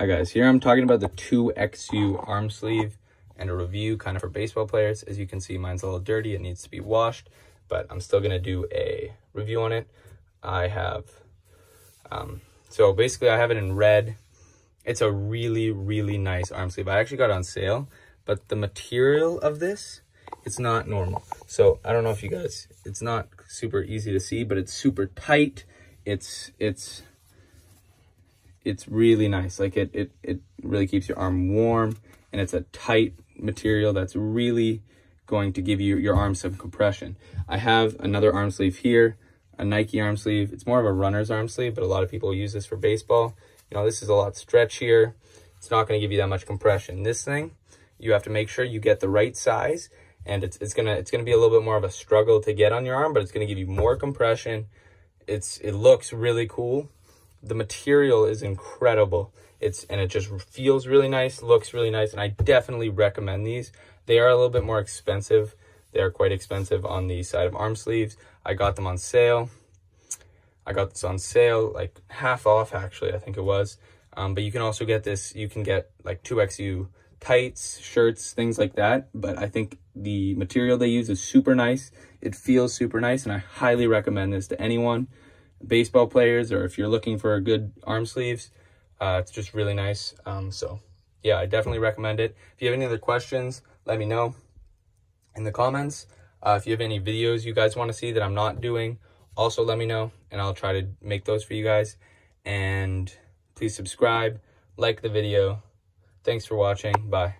Hi guys, here I'm talking about the 2XU arm sleeve and a review kind of for baseball players. As you can see, mine's a little dirty. It needs to be washed, but I'm still to do a review on it. I have, um, so basically I have it in red. It's a really, really nice arm sleeve. I actually got on sale, but the material of this, it's not normal. So I don't know if you guys, it's not super easy to see, but it's super tight. It's, it's, it's really nice. Like it, it, it really keeps your arm warm and it's a tight material that's really going to give you your arm some compression. I have another arm sleeve here, a Nike arm sleeve. It's more of a runner's arm sleeve, but a lot of people use this for baseball. You know, this is a lot stretchier. It's not going to give you that much compression. This thing, you have to make sure you get the right size and it's, it's gonna it's gonna be a little bit more of a struggle to get on your arm, but it's gonna give you more compression. It's it looks really cool the material is incredible. It's and it just feels really nice, looks really nice, and I definitely recommend these. They are a little bit more expensive. They are quite expensive on the side of arm sleeves. I got them on sale. I got this on sale, like half off actually, I think it was. Um, but you can also get this, you can get like 2XU tights, shirts, things like that. But I think the material they use is super nice. It feels super nice, and I highly recommend this to anyone baseball players or if you're looking for good arm sleeves, uh, it's just really nice. Um, so yeah, I definitely recommend it. If you have any other questions, let me know in the comments. Uh, if you have any videos you guys want to see that I'm not doing, also let me know and I'll try to make those for you guys. And please subscribe, like the video. Thanks for watching. Bye.